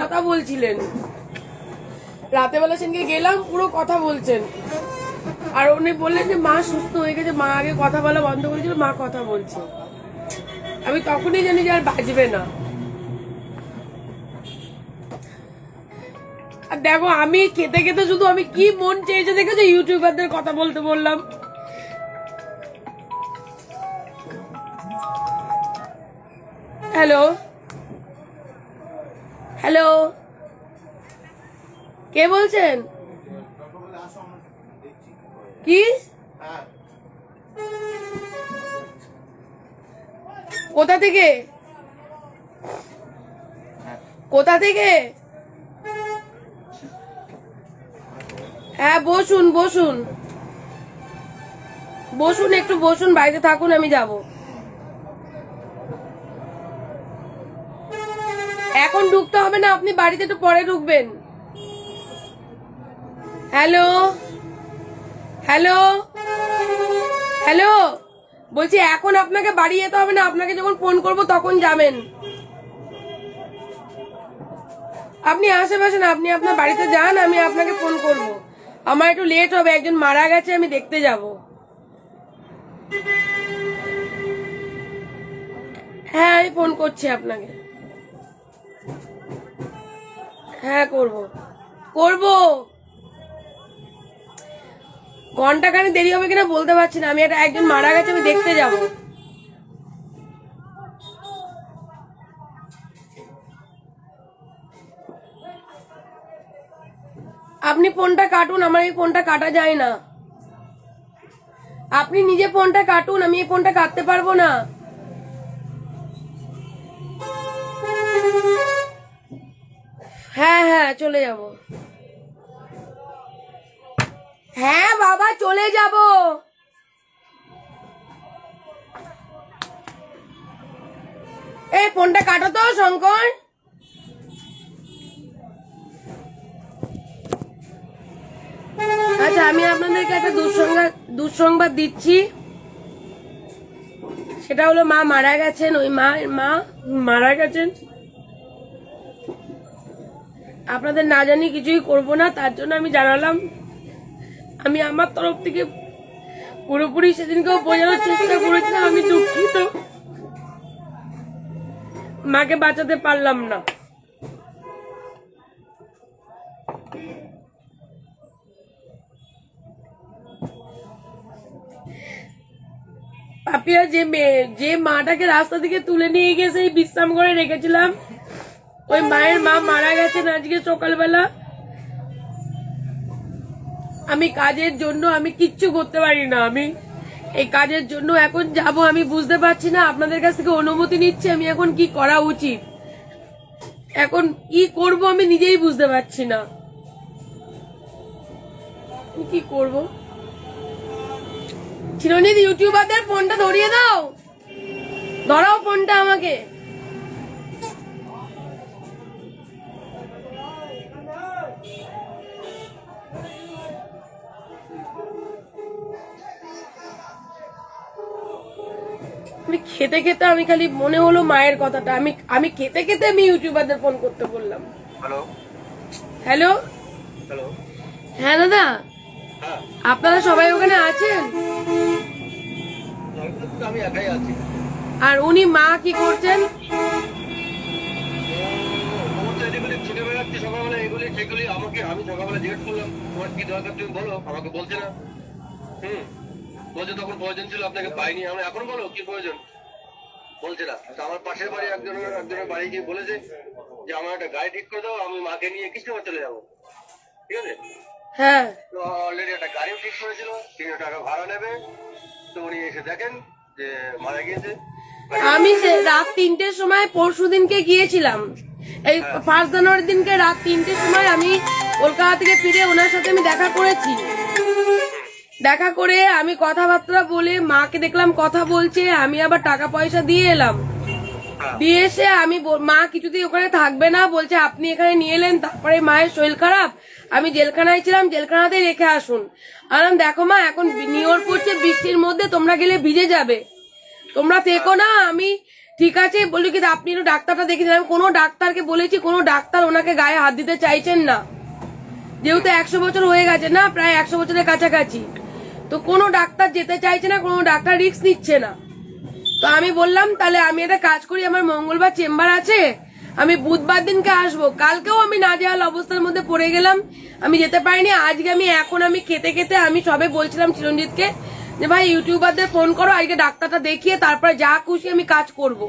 কথা বলছিলেন। রাতে বেলা সেদিনকে গেলাম, পুরো কথা বলছেন। আর উনি বললেন যে, মা সুস্থ হয়ে গেছে, মা আগে কথা বলা বন্ধ করেছিল, মা কথা বলছে। আমি তখনই জানি যে আর বাজবে না। আর দেখো, আমি খেতে খেতে শুধু আমি কি মন চেয়েছে দেখেছ? ইউটিউবারদের কথা বলতে বললাম। হ্যালো? হ্যালো। কে বলছেন? কি? কোথা থেকে? কোথা থেকে? হ্যাঁ বসুন বসুন। বসুন, একটু বসুন, বাড়িতে থাকুন, আমি যাব। এখন ঢুকতে হবে না, আপনি বাড়িতে একটু পরে ঢুকবেন। হ্যালো? হ্যালো? হ্যালো? বলছি, এখন আপনাকে বাড়ি যেতে হবে না, আপনাকে যখন ফোন করব তখন যাবেন। আপনি আশেপাশে না আপনি আপনার বাড়িতে যান, আমি আপনাকে ফোন করব। আমার একটু লেট হবে, একজন মারা গেছে, আমি দেখতে যাব। হ্যাঁ আমি ফোন করছি আপনাকে। হ্যাঁ করব। করব। ঘণ্টা খানে দেরি হবে কিনা বলতে পারছি না। আমি একটা একজন মারা গেছে, আমি দেখতে যাব। আপনি ফোনটা কাটুন, আমার এই ফোনটা কাটা যায় না। আপনি নিজে ফোনটা কাটুন, আমি এই ফোনটা কাটতে পারব না। হ্যাঁ হ্যাঁ চলে যাব। হ্যাঁ বাবা, চলে যাব। এই, ফোনটা কাটো তো, শঙ্কর। আচ্ছা আমি আপনাদেরকে একটা দুঃসংবাদ দুঃসংবাদ দিচ্ছি। সেটা হলো মা মারা গেছেন, ওই মা মা মারা গেছেন। আপনাদের না জানি কিছুই করব না, তার জন্য আমি জানালাম। আমি আমার তরফ থেকে পুরোপুরি সেদিনকেও বোঝানোর চেষ্টা করেছিলাম আমি দুঃখিত। মাকে বাঁচাতে পারলাম না। পাপিয়া, যে মেয়ে, যে মাটাকে রাস্তা থেকে তুলে নিয়ে গিয়ে সেই বিশ্রাম করে রেখেছিলাম ওই মায়ের মা মারা গেছেন আজকে সকালবেলা। আমি কাজের জন্য আমি কিচ্ছু করতে পারি না, আমি। এই কাজের জন্য এখন যাব, আমি বুঝতে পারছি না, আপনাদের কাছ থেকে অনুমতি নিচ্ছি, আমি এখন কি করা উচিত? এখন কি করব আমি নিজেই বুঝতে পারছি না। কি করব? চিরনিধ ইউটিউবারদের ফোনটা ধরিয়ে দাও। ধরাও ফোনটা আমাকে। খেতে খেতে আমি খালি মনে হলো মায়ের কথাটা। আমি আমি খেতে খেতে আমি ইউটিউবারদের ফোন করতে বললাম। হ্যালো হ্যালো হ্যালো হ্যাঁ দাদা? হ্যাঁ। আপনারা সবাই ওখানে আছেন? আমি একাই আছি। আর উনি মা কি করছেন? সকালবেলা এগুলি সেগুলি আমাকে আমি সকালবেলা জিজ্ঞেস করলাম তোমার কি দরকার? তুমি বলো আমাকে বলছে না। হুম। বলছে তখন প্রয়োজন ছিল আপনাকে পাইনি। আমি এখন বলো কি প্রয়োজন? বলছে না তো আমার পাশের বাড়ি একজনের একজনের বাড়ি গিয়ে বলেছে যে আমার একটা গাড়ি ঠিক করে দাও আমি মাকে নিয়ে কিস্তিমার চলে যাব। ঠিক আছে? হ্যাঁ। তো অলরেডি একটা গাড়িও ঠিক করেছিল তিনশো টাকা ভাড়া নেবে। তো উনি এসে দেখেন যে মারা গিয়েছে। আমি রাত তিনটের সময় পরশু দিনকে গিয়েছিলাম। এই ফার্স্ট জানুয়ারির দিনকে রাত তিনটের সময় আমি কলকাতা থেকে ফিরে ওনার সাথে আমি দেখা করেছি। দেখা করে আমি কথাবার্তা বলে মাকে দেখলাম কথা বলছে আমি আবার টাকা পয়সা দিয়ে এলাম। দিয়ে এসে আমি মা কিছুতেই ওখানে থাকবে না বলছে আপনি এখানে নিয়ে এলেন তারপরে মায়ের শরীর খারাপ আমি জেলখানায় ছিলাম জেলখানাতেই রেখে আসুন। আরাম দেখো মা এখন নিয়র পড়ছে বৃষ্টির মধ্যে তোমরা গেলে ভিজে যাবে। তোমরা থেকো না আমি ঠিক আছে বলি কিন্তু আপনি একটু ডাক্তারটা দেখে আমি কোনো ডাক্তারকে বলেছি কোনো ডাক্তার ওনাকে গায়ে হাত দিতে চাইছেন না। যেহেতু একশো বছর হয়ে গেছে না প্রায় একশো বছরের কাছাকাছি। তো কোনো ডাক্তার যেতে চাইছে না, কোনো ডাক্তার রিস্ক নিচ্ছে না। তো আমি বললাম, তাহলে আমি একটা কাজ করি, আমার মঙ্গলবার চেম্বার আছে, আমি বুধবার দিনকে আসব। কালকেও আমি না যাওয়ার অবস্থার মধ্যে পড়ে গেলাম। আমি যেতে পারিনি, আজকে আমি, এখন আমি খেতে খেতে আমি সবে বলছিলাম চিরঞ্জিতকে যে, ভাই, ইউটিউবারদের ফোন করো, আজকে ডাক্তারটা দেখিয়ে তারপরে যা খুশি আমি কাজ করব।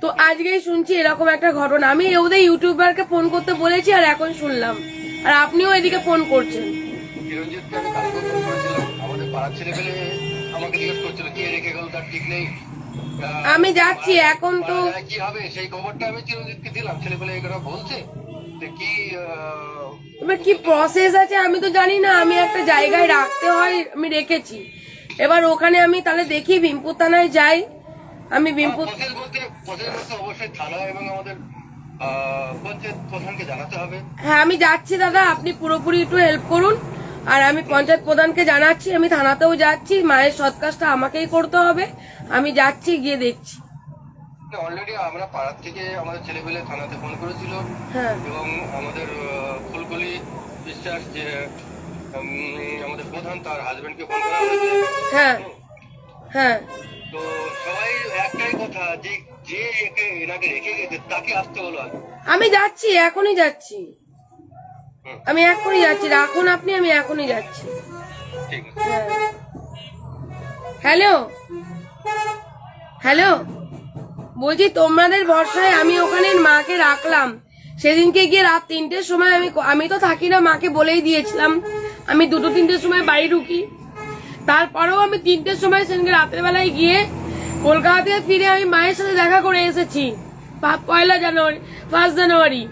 তো আজকেই শুনছি এরকম একটা ঘটনা। আমি ওদের ইউটিউবারকে ফোন করতে বলেছি আর এখন শুনলাম। আর আপনিও এদিকে ফোন করছেন। পাড়ার ছেলে আমাকে জিজ্ঞেস করছিল কে রেখে গেল তার ঠিক নেই? আমি যাচ্ছি এখন তো। কি হবে? সেই খবরটা আমি চিরঞ্জিতকে দিলাম। ছেলে পেলে এগুলো বলছে কি এবার কি প্রসেস আছে আমি তো জানি না। আমি একটা জায়গায় রাখতে হয় আমি রেখেছি। এবার ওখানে আমি তাহলে দেখি ভীমপুর থানায় যাই। আমি প্রসেস বলতে অবশ্যই থানা এবং আমাদের হ্যাঁ আমি যাচ্ছি দাদা। আপনি পুরোপুরি একটু হেল্প করুন। আর আমি পঞ্চায়েত প্রধানকে জানাচ্ছি আমি থানাতেও যাচ্ছি মায়ের সৎ কাজটা আমাকেই করতে হবে। আমি যাচ্ছি গিয়ে দেখছি। অলরেডি আমরা পাড়ার থেকে আমাদের ছেলেপেলে থানাতে ফোন করেছিল। হ্যাঁ। এবং আমাদের ফুলকলি বিশ্বাস যে আমাদের প্রধান তার হাজবেন্ডকে ফোন করা হয়েছে। হ্যাঁ। হ্যাঁ। তো সবাই একটাই কথা যে যে এনাকে রেখে গেছে তাকে আসতে আমি যাচ্ছি এখনই যাচ্ছি। আমি এখনই যাচ্ছি রাখুন আপনি আমি এখনই যাচ্ছি। হ্যাঁ। হ্যালো? হ্যালো? বলছি তোমাদের ভরসায় আমি ওখানে মাকে রাখলাম। সেদিনকে গিয়ে রাত তিনটের সময় আমি আমি তো থাকি না মাকে বলেই দিয়েছিলাম। আমি দুটো তিনটের সময় বাড়ি ঢুকি। তারপরেও আমি তিনটের সময় সেদিনকে রাতের বেলায় গিয়ে কলকাতা থেকে ফিরে আমি মায়ের সাথে দেখা করে এসেছি। পয়লা জানুয়ারি ফার্স্ট জানুয়ারি।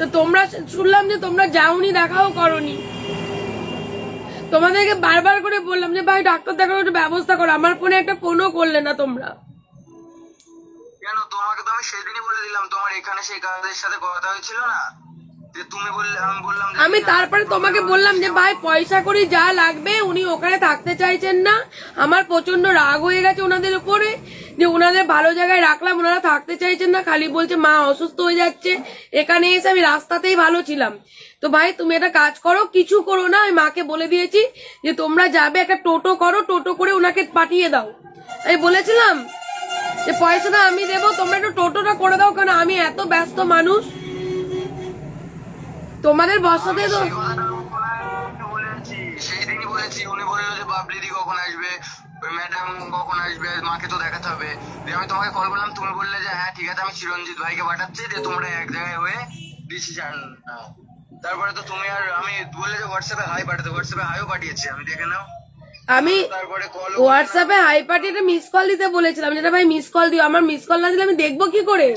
তো তোমরা শুনলাম যে তোমরা যাওনি দেখাও করনি। তোমাদেরকে বারবার করে বললাম যে ভাই ডাক্তার দেখানোর একটু ব্যবস্থা করো। আমার ফোনে একটা ফোনও করলে না তোমরা। কেন? তোমাকে তো আমি সেদিনই বলে দিলাম তোমার এখানে সেই কাজের সাথে কথা হয়েছিল না? তুমি আমি বললাম আমি তারপরে তোমাকে বললাম যে ভাই পয়সা করি যা লাগবে উনি ওখানে থাকতে চাইছেন না। আমার প্রচণ্ড রাগ হয়ে গেছে ওনাদের উপরে। যে ওনাদের ভালো জায়গায় রাখলাম ওনারা থাকতে চাইছেন না, খালি বলছে, মা অসুস্থ হয়ে যাচ্ছে। এখানে এসে আমি রাস্তাতেই ভালো ছিলাম। তো ভাই, তুমি একটা কাজ করো, কিছু করো না, আমি মাকে বলে দিয়েছি যে, তোমরা যাবে, একটা টোটো করো, টোটো করে ওনাকে পাঠিয়ে দাও। আমি বলেছিলাম যে পয়সাটা আমি দেবো, তোমরা একটু টোটোটা করে দাও কারণ আমি এত ব্যস্ত মানুষ? তোমাদের বসাতে তো ওই ম্যাডাম কখন আসবে? মাকে তো দেখাতে হবে। দিয়ে আমি তোমাকে কল করলাম তুমি বললে যে হ্যাঁ ঠিক আছে আমি চিরঞ্জিত ভাইকে পাঠাচ্ছি যে তোমরা এক জায়গায় হয়ে ডিসিশন তারপরে তো তুমি আর আমি বললে যে হোয়াটসঅ্যাপে হাই পাঠাতে হোয়াটসঅ্যাপে হাইও পাঠিয়েছি আমি দেখে নাও। আমি কল হোয়াটসঅ্যাপে হাই পার্টিটা মিস কল দিতে বলেছিলাম। যেটা ভাই মিস কল দিও আমার মিস কল না দিলে আমি দেখব কি করে?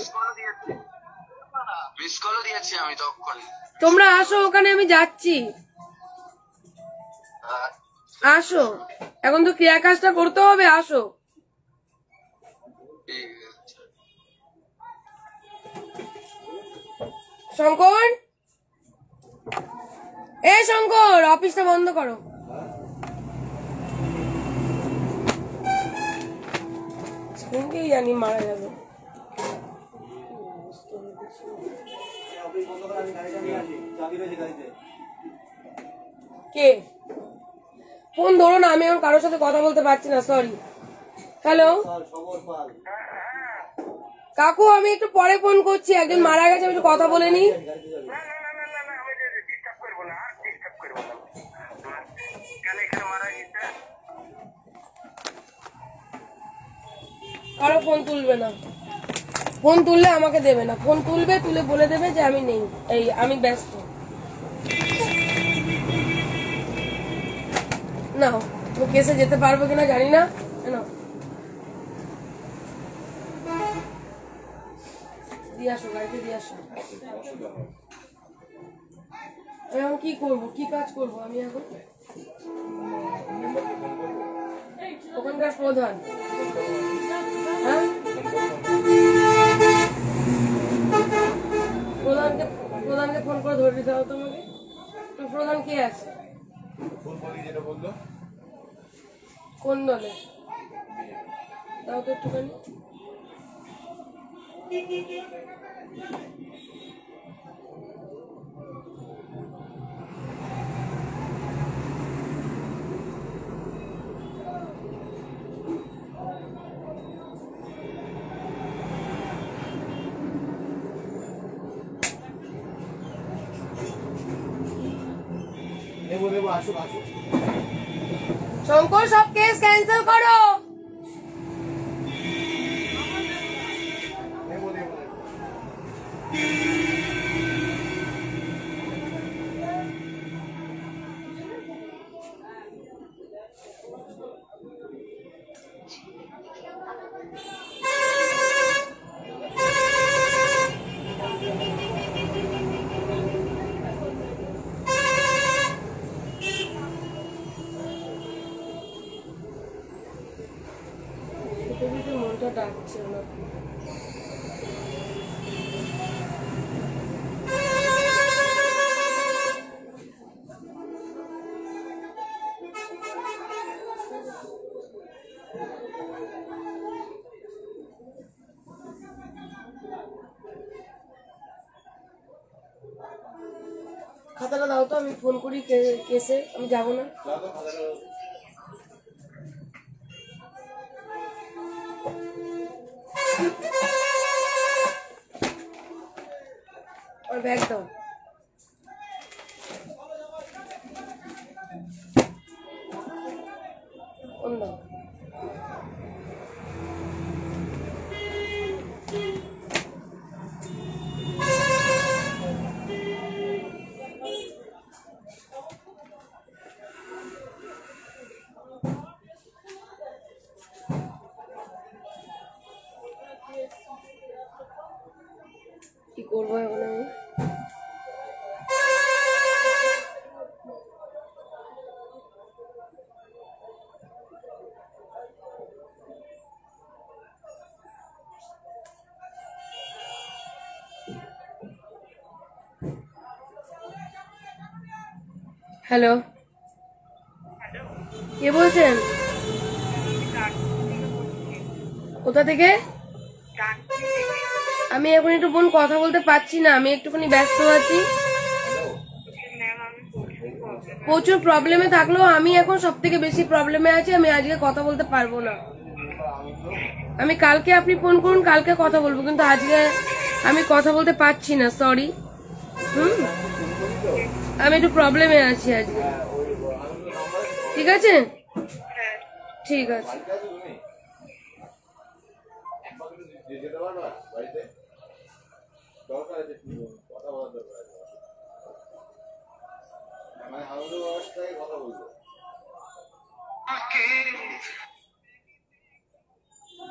মিস কলও দিয়েছি। আমি তখন। তোমরা আসো ওখানে আমি যাচ্ছি। হ্যাঁ, আসো। এখন তো ক্রিয়া কাজটা করতে হবে? আসো। শঙ্কর? এ শঙ্কর, অফিসটা বন্ধ করো। শুনকেই জানি মারা যাবে। কে? ফোন ধরো না, আমি এখন কারোর সাথে কথা বলতে পারছি না সরি হ্যালো কাকু, আমি একটু পরে ফোন করছি, একজন মারা গেছে, আমি একটু কথা বলে নিই। কারও ফোন তুলবে না। ফোন তুললে আমাকে দেবে না। ফোন তুলবে, তুলে বলে দেবে যে আমি নেই, এই, আমি ব্যস্ত। না ও কেসে যেতে পারব কিনা জানি না। না দিয়ে আসো, গাড়িতে দিয়ে আসো। এখন কি করব? কি কাজ করব আমি এখন? ওখানকার প্রধান হ্যাঁ? প্রধানকে প্রধানকে ফোন করে ধরে দিতে হবে তোমাকে। তো প্রধান কে আছে? কোন দলে? দাও তো একটুখানি। দেবো দেবো আসুক আসুক শঙ্কর সব কেস ক্যান্সেল করো ডাকছে না খাতাটা দাও তো আমি ফোন করি কেসে আমি যাব না। দাও তো খাতাটা হ্যালো। কে বলছেন? কোথা থেকে? আমি এখন একটু বোন কথা বলতে পারছি না, আমি একটুখানি ব্যস্ত আছি। প্রচুর প্রবলেমে থাকলেও আমি এখন সব থেকে বেশি প্রবলেমে আছি, আমি আজকে কথা বলতে পারব না। আমি কালকে আপনি ফোন করুন, কালকে কথা বলব, কিন্তু আজকে আমি কথা বলতে পারছি না সরি হুম? আমি একটু প্রবলেমে আছি আজকে। ঠিক আছে? ঠিক আছে।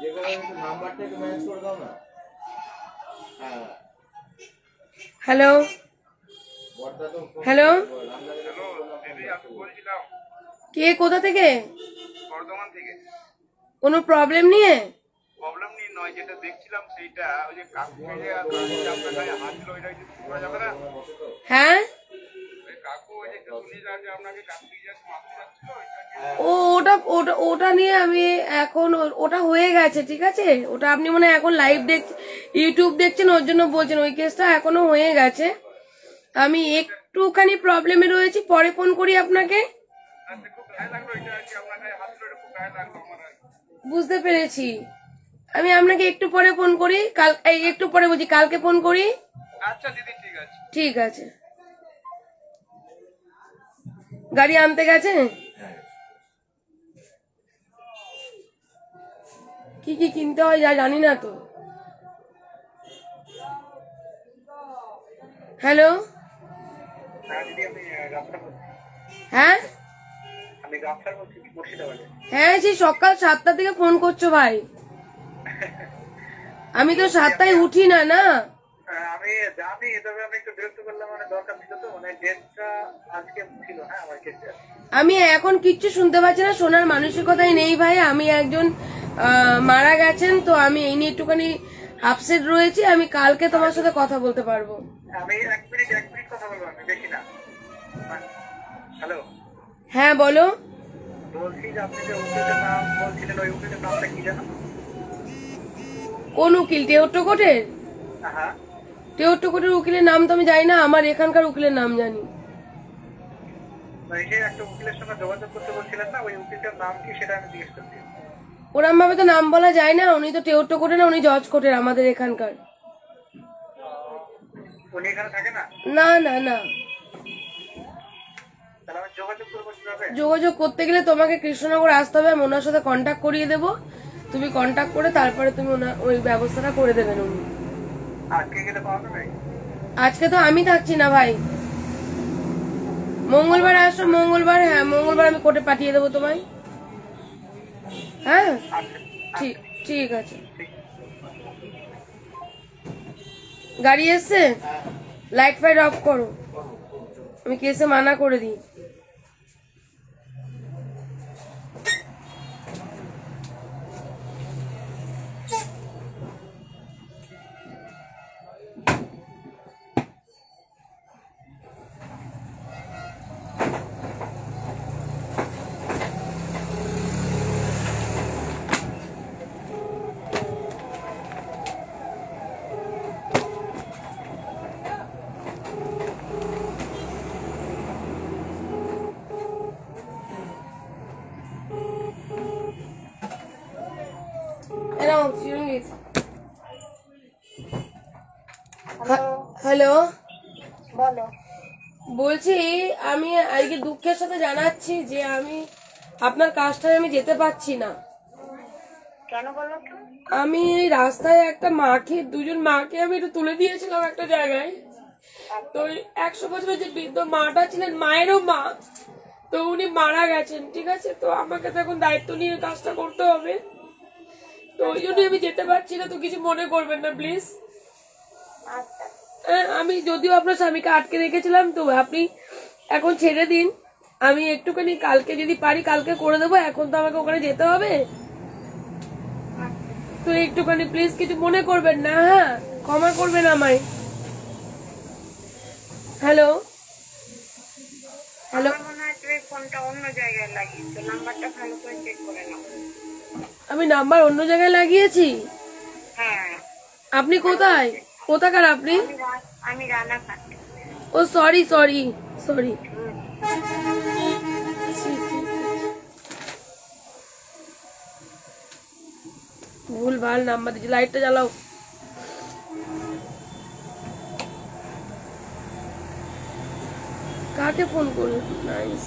যে- কোনো নাম্বারটা একটু ম্যানেজ না হ্যাঁ হ্যালো হ্যালো কে কোথা থেকে? বর্ধমান থেকে। কোনো প্রবলেম নিয়ে? প্রবলেম নিয়ে নয় যেটা দেখছিলাম সেইটা ওই যে কাকু হ্যাঁ? কাকু ওই যে শুনি যা যে আপনাকে কাকু যে মারতে যাচ্ছিল ও ওটা ওটা ওটা নিয়ে আমি এখন ওটা হয়ে গেছে ঠিক আছে? ওটা আপনি মনে হয় এখন লাইভ দেখ ইউটিউব দেখছেন ওর জন্য বলছেন ওই কেসটা এখনও হয়ে গেছে। আমি একটুখানি প্রবলেমে রয়েছি পরে ফোন করি আপনাকে। বুঝতে পেরেছি। আমি আপনাকে একটু পরে ফোন করি কাল একটু পরে বলছি কালকে ফোন করি। আচ্ছা দিদি ঠিক আছে। ঠিক আছে। গাড়ি আনতে গেছে? কি কি কিনতে হয় যা জানি না তো। হ্যালো হ্যাঁ? হ্যাঁ সেই সকাল সাতটা থেকে ফোন করছ ভাই। আমি তো সাতটায় উঠি না না? হ্যাঁ, আমি জানি তবে আমি একটু বিরক্ত করলাম মানে দরকার ছিল তো মানে ডেটটা আজকে ছিল হ্যাঁ আমার ক্ষেত্রে। আমি এখন কিচ্ছু শুনতে পাচ্ছি না শোনার মানসিকতাই নেই ভাই। আমি একজন মারা গেছেন তো আমি এই নিয়ে একটুখানি আপসেট রয়েছি। আমি কালকে তোমার সাথে কথা বলতে পারব। আমি এক মিনিট এক মিনিট কি বলো কোন উকিল? টেউট্টো কোর্টের হ্যাঁ। টেউট্টো উকিলের নাম তো আমি জানি না আমার এখানকার উকিলের নাম জানি। ওরম ভাবে তো নাম বলা যায় না উনি তো টেউট্টো কোর্টের না উনি জজ কোর্টের আমাদের এখানকার। না না না। যোগাযোগ করতে গেলে তোমাকে কৃষ্ণনগর আসতে হবে আমি ওনার সাথে কন্ট্যাক্ট করিয়ে দেবো। তুমি কন্ট্যাক্ট করে তারপরে তুমি ওই ব্যবস্থাটা করে দেবেন উনি। আজকে তো আমি থাকছি না ভাই। মঙ্গলবার আসো মঙ্গলবার হ্যাঁ মঙ্গলবার আমি কোর্টে পাঠিয়ে দেবো তোমায়। হ্যাঁ? আচ্ছা ঠিক ঠিক আছে। গাড়ি এসছে? লাইট ফাইট অফ করো। আমি কেসে মানা করে দিই। হ্যালো বলো। বলছি আমি আজকে দুঃখের সাথে জানাচ্ছি যে আমি আপনার কাজটায় আমি যেতে পারছি না। কেন বলো আমি এই রাস্তায় একটা মাকে দুজন মাকে আমি একটু তুলে দিয়েছিলাম একটা জায়গায়। তো একশো বছরের যে বৃদ্ধ মাটা ছিলেন মায়েরও মা তো উনি মারা গেছেন ঠিক আছে? তো আমাকে তো এখন দায়িত্ব নিয়ে কাজটা করতে হবে। তো ওই জন্যই আমি যেতে পারছি না তো কিছু মনে করবেন না প্লিজ আচ্ছা। আমি যদিও আপনার স্বামীকে আটকে রেখেছিলাম তো আপনি এখন ছেড়ে দিন। আমি একটুখানি কালকে যদি পারি কালকে করে দেবো এখন তো আমাকে ওখানে যেতে হবে। তো একটুখানি প্লিজ কিছু মনে করবেন না হ্যাঁ? ক্ষমা করবেন আমায়। হ্যালো? হ্যালো মনে হয় তুমি ফোনটা অন্য জায়গায় লাগিয়েছো নাম্বারটা ভালো করে চেক করে নাও। আমি নাম্বার অন্য জায়গায় লাগিয়েছি। হ্যাঁ। আপনি কোথায়? কোথাকার আপনি? আমি রানাঘাট। ও সরি সরি সরি ভুল ভালো নাম্বার দিচ্ছি লাইটটা জ্বালাও। কাকে ফোন করল নাইস।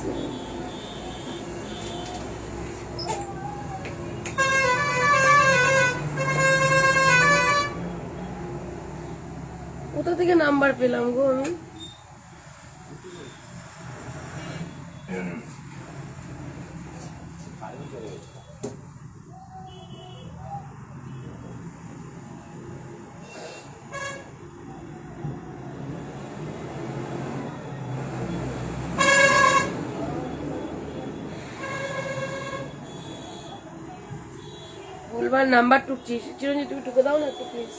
থেকে নাম্বার পেলাম গো আমি। ভুলবার নাম্বার টুকছিস। চিরঞ্জিত, তুমি টুকে দাও না একটু প্লিজ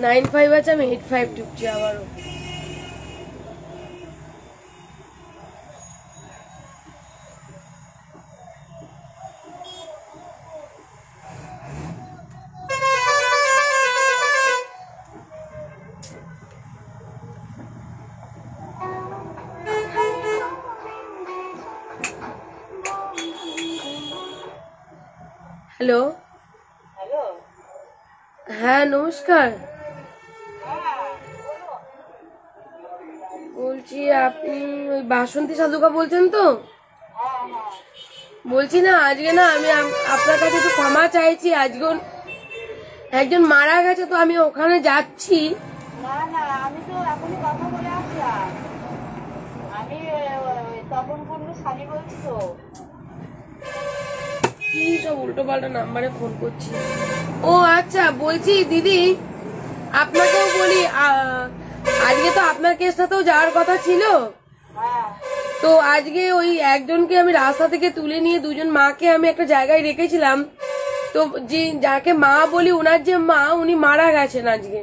নাইন ফাইভ আছে আমি এইট ফাইভ টুকছি আবারও হ্যালো হ্যালো হ্যাঁ নমস্কার বলছি আপনি ওই বাসন্তী সাধুকা বলছেন তো? বলছি না আজকে না আমি আপনার কাছে একটু ক্ষমা চাইছি আজকে একজন মারা গেছে তো আমি ওখানে যাচ্ছি। কি সব উল্টো পাল্টা নাম্বারে ফোন করছি। ও আচ্ছা বলছি দিদি আপনাকেও বলি আজকে তো আপনার কেসটাতেও যাওয়ার কথা ছিল। তো আজকে ওই একজনকে আমি রাস্তা থেকে তুলে নিয়ে দুজন মাকে আমি একটা জায়গায় রেখেছিলাম। তো যে, যাকে মা বলি, ওনার যে মা, উনি মারা গেছেন আজকে।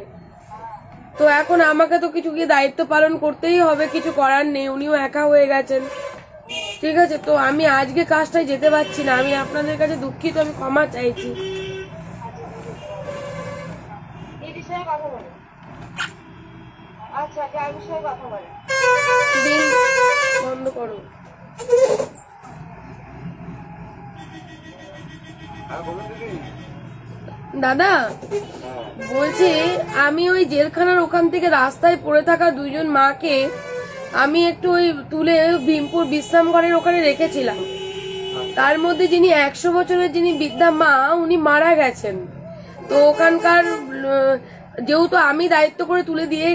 তো এখন আমাকে তো কিছু গিয়ে দায়িত্ব পালন করতেই হবে, কিছু করার নেই, উনিও একা হয়ে গেছেন। ঠিক আছে? তো আমি আজকে কাজটায় যেতে পারছি না। আমি আপনাদের কাছে দুঃখিত, আমি ক্ষমা চাইছি এই বিষয়ে কথা বলে আচ্ছা যার বিষয়ে কথা বলে। দিন বন্ধ করো। বলুন দিদি। বলছি আমি ওই জেলখানার ওখান থেকে রাস্তায় পড়ে থাকা দুইজন মাকে আমি একটু ওই তুলে ভীমপুর বিশ্রাম ঘরের ওখানে রেখেছিলাম। তার মধ্যে যিনি একশো বছরের যিনি বৃদ্ধা মা উনি মারা গেছেন। তো ওখানকার যেহেতু আমি দায়িত্ব করে তুলে দিয়ে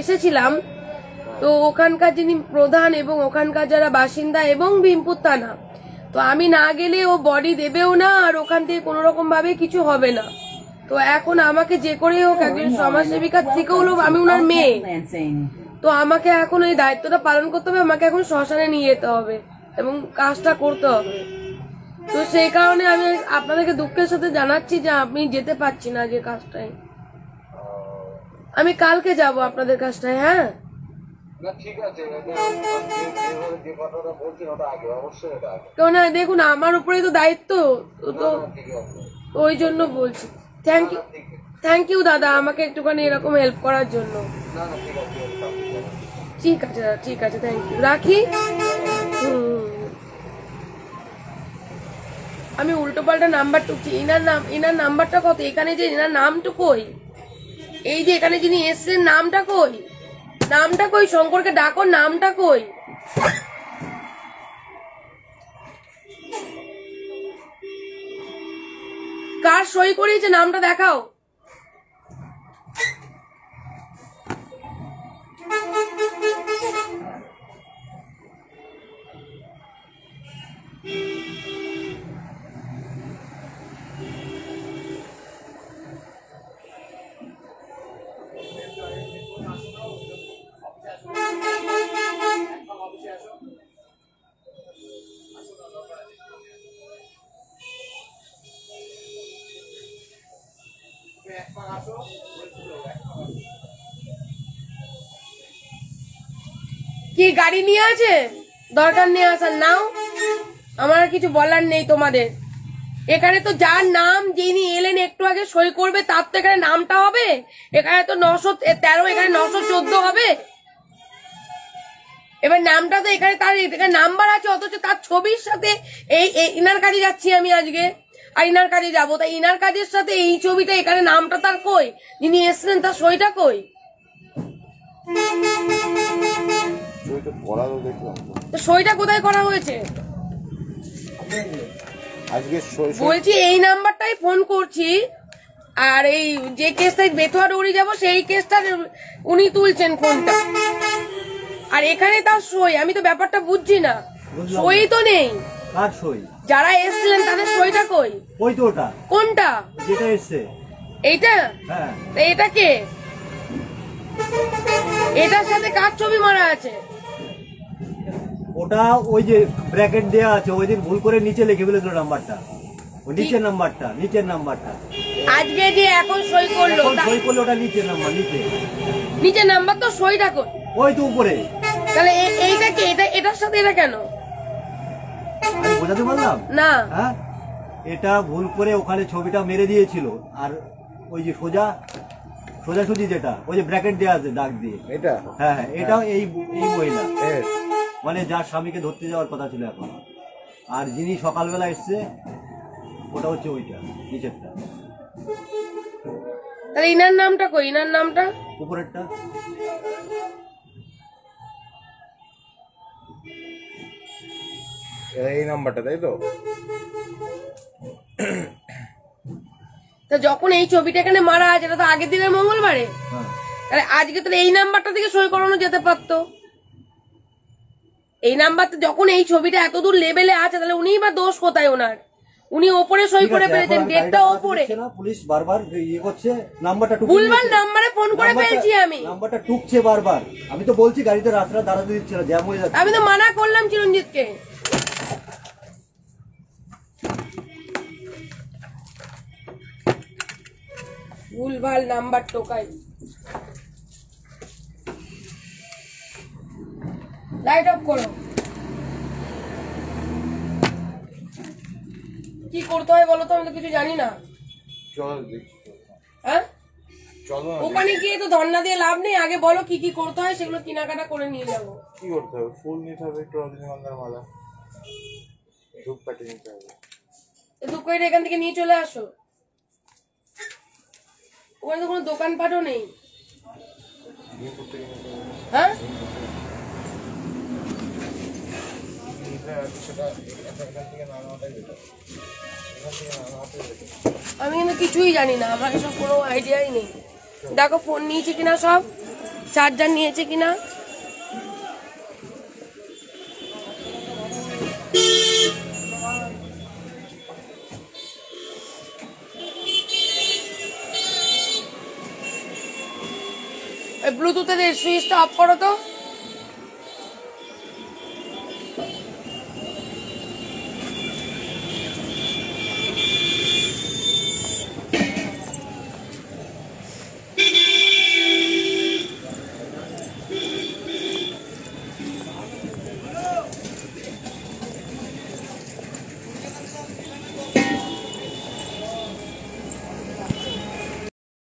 এসেছিলাম তো ওখানকার যিনি প্রধান এবং ওখানকার যারা বাসিন্দা এবং ভীমপুর থানা তো আমি না গেলে ও বডি দেবেও না আর ওখান থেকে কোনো রকম ভাবে কিছু হবে না। তো এখন আমাকে যে করে হোক একজন সমাজসেবিকার থেকে হলো আমি ওনার মেয়ে। তো আমাকে এখন এই দায়িত্বটা পালন করতে হবে আমাকে এখন শ্মশানে নিয়ে যেতে হবে এবং কাজটা করতে হবে। তো সেই কারণে আমি আপনাদেরকে দুঃখের সাথে জানাচ্ছি যে আমি যেতে পারছি না যে কাজটায়। আমি কালকে যাব আপনাদের কাজটায় হ্যাঁ? না ঠিক আছে এটা যে- যেভাবে যে কথাটা বলছেন ওটা আগে অবশ্যই এটা আগে। কেননা দেখুন আমার উপরেই তো দায়িত্ব তো তো ওই জন্য বলছি। থ্যাংক ইউ থ্যাংক ইউ দাদা আমাকে একটুখানি এরকম হেল্প করার জন্য। ঠিক আছে দাদা ঠিক আছে থ্যাংক ইউ রাখি? আমি উল্টো পাল্টা নাম্বার টুকছি। ইনার নাম ইনার নাম্বারটা কত? এখানে যে ইনার নামটা কই এই যে এখানে যিনি এসছেন, নামটা কই? নামটা কই? শঙ্করকে ডাকো, নামটা কই? কার সই করিয়েছে? নামটা দেখাও। কি গাড়ি নিয়ে আছে? দরকার নিয়ে আসার, নাও। আমার কিছু বলার নেই তোমাদের। এখানে তো যার নাম যিনি এলেন একটু আগে সই করবে, তার তো এখানে নামটা হবে। এখানে তো নশো তেরো, এখানে নশো চোদ্দ হবে। এবার নামটা তো এখানে তার, এখানে নাম্বার আছে, অথচ তার ছবির সাথে এই ইনার কাজে যাচ্ছি আমি আজকে। আর ইনার কাজে যাব তাই ইনার কাজের সাথে এই ছবিটা এখানে নামটা তার কই? যিনি এসছিলেন তার সইটা কই? তো। তো সইটা কোথায় করা হয়েছে? আজকে সই- সই- বলছি এই নাম্বারটাই ফোন করছি আর এই যে কেসটাই বেথুয়া দৌড়ি যাব সেই কেসটা উনি তুলছেন ফোনটা। আর এখানে তার সই আমি তো ব্যাপারটা বুঝছি না। সই তো নেই। কার সই? যারা এসছিলেন তাদের সইটা কই? ওই তো ওটা। কোনটা? যেটা এসছে। এইটা? হ্যাঁ। এটা কে? এটার সাথে কার ছবি মারা আছে? ওটা ওই যে ব্র্যাকেট দেওয়া আছে ওই দিন ভুল করে নিচে লিখে ফেলেছিল নাম্বারটা। ওই নিচের নাম্বারটা নিচের নাম্বারটা। আজকে যে এখন সই করল এখন সই করল ওটা নিচের নাম্বার নিচে। নিচে নাম্বার তো সইটা কই? ওই তো উপরে। তাহলে এইটা কি? এটা এটার সাথে এটা কেন? আমি বোঝাতে পারলাম? না। হ্যাঁ? এটা ভুল করে ওখানে ছবিটা মেরে দিয়েছিল। আর ওই যে সোজা সোজাসুজি যেটা ওই যে ব্র্যাকেট দেওয়া আছে ডাক দিয়ে। এটা? হ্যাঁ হ্যাঁ এটাও এই এই মহিলা। এর মানে যার স্বামীকে ধরতে যাওয়ার কথা ছিল এখন। আর যিনি সকালবেলা এসছে ওটা হচ্ছে ওইটা নিচেরটা। তাহলে ইনার নামটা কই? ইনার নামটা? উপরেরটা। এই নাম্বারটা তাই তো? তা যখন এই ছবিটা এখানে মারা আছে এটা তো আগের দিনের মঙ্গলবারে। হ্যাঁ। তাহলে আজকে তাহলে এই নাম্বারটা থেকে সই করানো যেতে পারতো। এই নাম্বারটা যখন এই ছবিটা এত দূর লেভেলে আছে তাহলে উনিই বা দোষ কোথায় ওনার? উনি ওপরে সই করে ফেলেছেন ডেটটা ওপরে। পুলিশ বারবার ইয়ে করছে নাম্বারটা টুকে ভুলভাল। নাম্বারে ফোন করে ফেলছি আমি। নাম্বারটা টুকছে বারবার। আমি তো বলছি গাড়িতে রাস্তাটা দাঁড়াতে দিচ্ছে না জ্যাম হয়ে যাচ্ছে। আমি তো মানা করলাম চিরঞ্জিতকে। ভুলভাল নাম্বার টোকাই। লাইট অফ করো। কি করতে হয় বলো তো? আমি তো কিছু জানি না। চল হ্যাঁ? ওখানে গিয়ে তো ধর্ণা দিয়ে লাভ নেই। আগে বলো কি কি করতে হয় সেগুলো কেনাকাটা করে নিয়ে যাব। কি করতে হবে? ফুল নিতে হবে একটু রজনীগন্ধার মালা। ধূপকাঠি নিতে হবে। দুঃখ এখান থেকে নিয়ে চলে আসো। ওখানে তো কোনো দোকানপাটও নেই। হ্যাঁ? আমি কিন্তু কিছুই জানি না, আমার এসব কোনো আইডিয়াই নেই। দেখো ফোন নিয়েছে কিনা সব? চার্জার নিয়েছে কিনা? সুইচটা অফ করো তো।